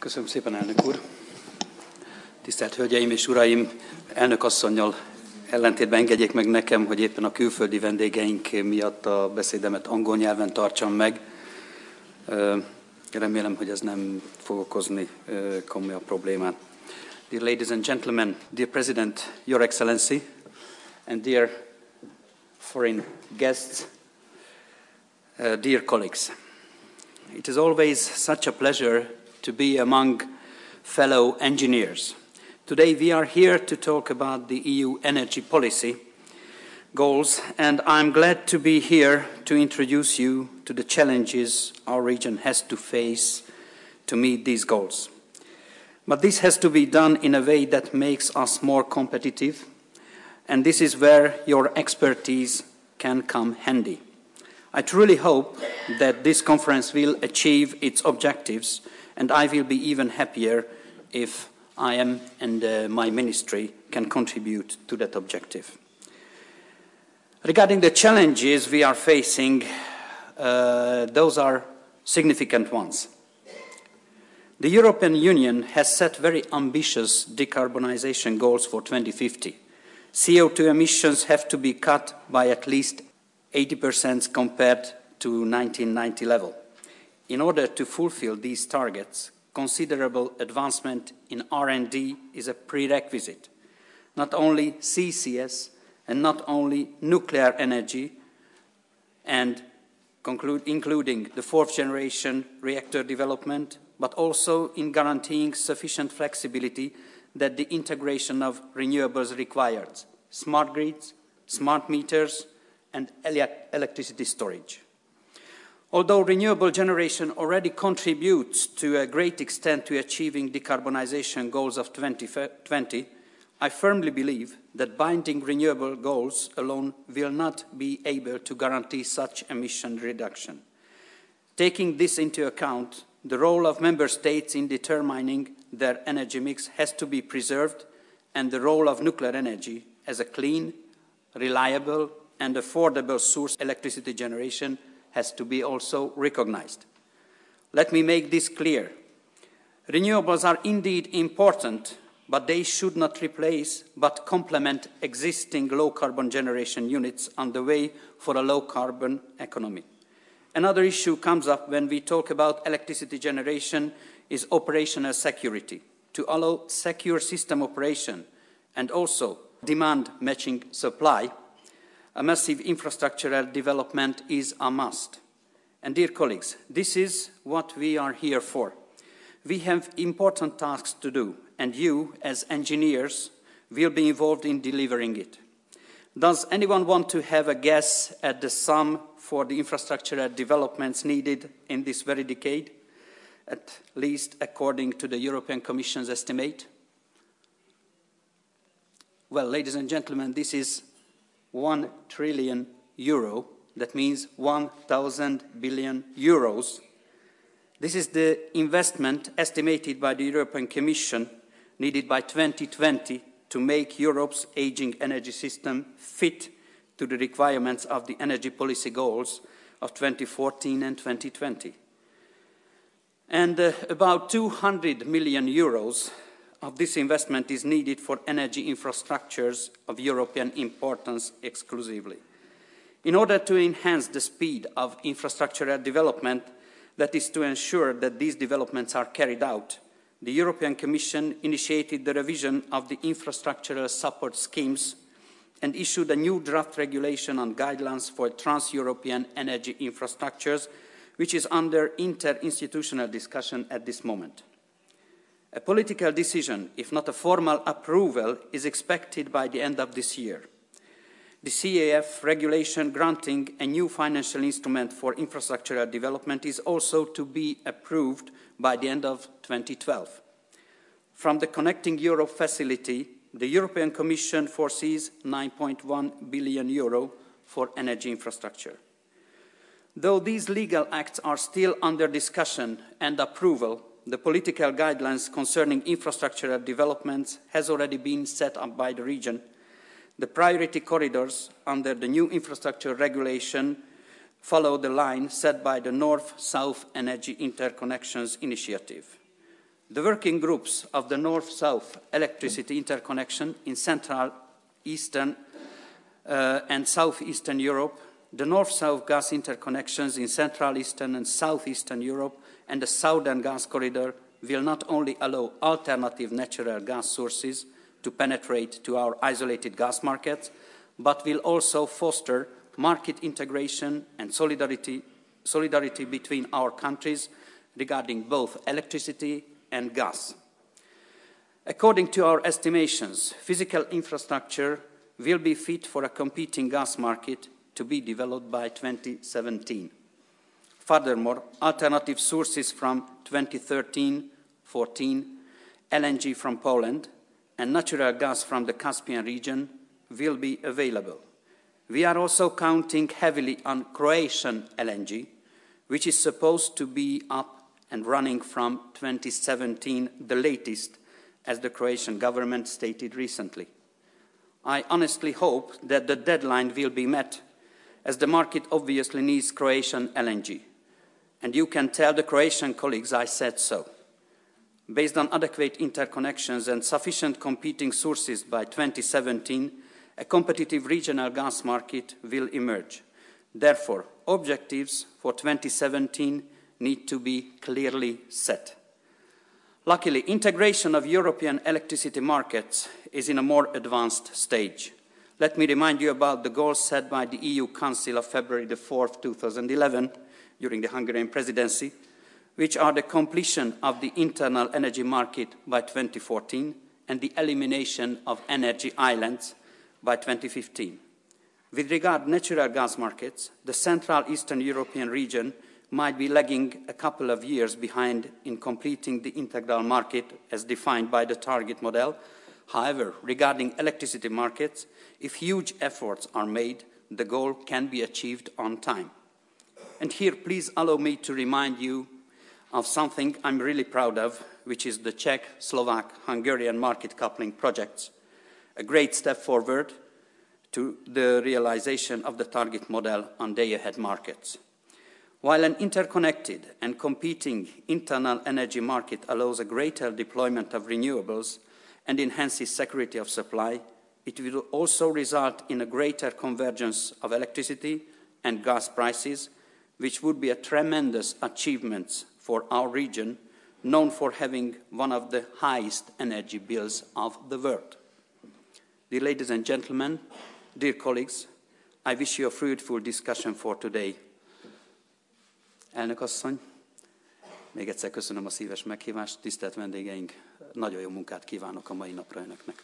Köszönöm szépen, elnök úr. Tisztelt Hölgyeim és Uraim, elnök asszonynal ellentétben engedjék meg nekem, hogy éppen a külföldi vendégeink miatt a beszédemet angol nyelven tartsam meg. Remélem, hogy ez nem fog okozni komolyabb problémát. Dear ladies and gentlemen, dear President, Your Excellency, and dear foreign guests, uh, dear colleagues, it is always such a pleasure to be among fellow engineers. Today we are here to talk about the EU energy policy goals, and I'm glad to be here to introduce you to the challenges our region has to face to meet these goals. But this has to be done in a way that makes us more competitive, and this is where your expertise can come handy. I truly hope that this conference will achieve its objectives, and I will be even happier if I am and uh, my ministry can contribute to that objective. Regarding the challenges we are facing, uh, those are significant ones. The European Union has set very ambitious decarbonization goals for 2050. CO2 emissions have to be cut by at least 80% compared to 1990 level. In order to fulfill these targets, considerable advancement in R&D is a prerequisite. Not only CCS and not only nuclear energy and including the fourth generation reactor development, but also in guaranteeing sufficient flexibility that the integration of renewables requires, smart grids, smart meters, and electricity storage. Although renewable generation already contributes to a great extent to achieving decarbonization goals of 2020, I firmly believe that binding renewable goals alone will not be able to guarantee such emission reduction. Taking this into account, the role of member states in determining their energy mix has to be preserved and the role of nuclear energy as a clean, reliable and affordable source of electricity generation has to be also recognized. Let me make this clear. Renewables are indeed important, but they should not replace but complement existing low carbon generation units on the way for a low carbon economy. Another issue comes up when we talk about electricity generation is operational security. To allow secure system operation and also demand matching supply, a massive infrastructural development is a must. And dear colleagues, this is what we are here for. We have important tasks to do, and you, as engineers, will be involved in delivering it. Does anyone want to have a guess at the sum for the infrastructural developments needed in this very decade, at least according to the European Commission's estimate? Well, ladies and gentlemen, this is 1 trillion euro. That means 1,000 billion euros. This is the investment estimated by the European Commission needed by 2020 to make Europe's aging energy system fit to the requirements of the energy policy goals of 2014 and 2020. And uh, about 200 million euros of this investment is needed for energy infrastructures of European importance exclusively. In order to enhance the speed of infrastructural development, that is to ensure that these developments are carried out, the European Commission initiated the revision of the infrastructural support schemes and issued a new draft regulation on guidelines for trans-European energy infrastructures, which is under interinstitutional discussion at this moment. A political decision, if not a formal approval, is expected by the end of this year. The CAF regulation granting a new financial instrument for infrastructural development is also to be approved by the end of 2012. From the Connecting Europe facility, the European Commission foresees 9.1 billion euro for energy infrastructure. Though these legal acts are still under discussion and approval, the political guidelines concerning infrastructural developments has already been set up by the region. The priority corridors under the new infrastructure regulation follow the line set by the North-South Energy Interconnections Initiative. The working groups of the North-South electricity interconnection in Central, Eastern uh, and Southeastern Europe, the North-South gas interconnections in Central, Eastern and Southeastern Europe, and the Southern gas corridor will not only allow alternative natural gas sources to penetrate to our isolated gas markets, but will also foster market integration and solidarity, solidarity between our countries regarding both electricity and gas. According to our estimations, physical infrastructure will be fit for a competing gas market to be developed by 2017. Furthermore, alternative sources from 2013-14, LNG from Poland, and natural gas from the Caspian region will be available. We are also counting heavily on Croatian LNG, which is supposed to be up and running from 2017, the latest, as the Croatian government stated recently. I honestly hope that the deadline will be met, as the market obviously needs Croatian LNG. And you can tell the Croatian colleagues I said so. Based on adequate interconnections and sufficient competing sources by 2017, a competitive regional gas market will emerge. Therefore, objectives for 2017 need to be clearly set. Luckily, integration of European electricity markets is in a more advanced stage. Let me remind you about the goals set by the EU Council of February 4, 2011, during the Hungarian presidency, which are the completion of the internal energy market by 2014 and the elimination of energy islands by 2015. With regard to natural gas markets, the Central Eastern European region might be lagging a couple of years behind in completing the integral market as defined by the target model. However, regarding electricity markets, if huge efforts are made, the goal can be achieved on time. And here, please allow me to remind you of something I'm really proud of, which is the Czech, Slovak, Hungarian market coupling projects, a great step forward to the realization of the target model on day-ahead markets. While an interconnected and competing internal energy market allows a greater deployment of renewables and enhances security of supply, it will also result in a greater convergence of electricity and gas prices, which would be a tremendous achievement for our region, known for having one of the highest energy bills of the world. Dear ladies and gentlemen, dear colleagues, I wish you a fruitful discussion for today. Elnök asszony, még egyszer köszönöm a szíves meghívást, tisztelt vendégeink, nagyon jó munkát kívánok a mai napra önöknek.